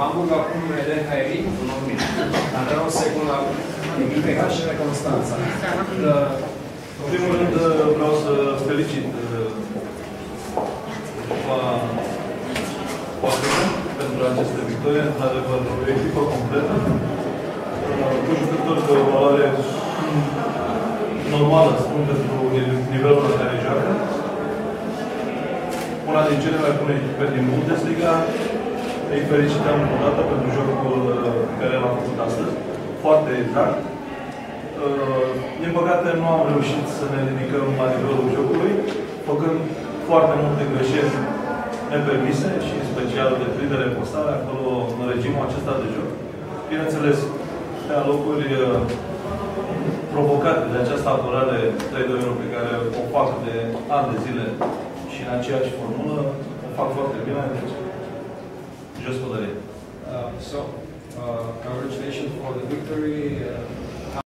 Hamburg, acum Eden Hairi. Andrei un secund la IPH și la Constanța. În primul rând vreau să felicit echipa Poatrivă pentru aceste victorie. Într-adevăr, o echipă completă, cu jucători de o valoare normală, spun, pentru nivelul la care joacă. Una din cele mai bune echipe din Bundesliga. Îi felicităm încă o dată pentru jocul pe care l-am făcut astăzi. Foarte exact. Din păcate, nu am reușit să ne ridicăm la nivelul jocului, făcând foarte multe greșeli nepermise și în special de pridere postare acolo în regimul acesta de joc. Bineînțeles, pe locuri provocate de această apărare 3 pe care o fac de ani de zile și în aceeași formulă, o fac foarte bine, deci just for the uh, so, uh, congratulations for the victory. Uh,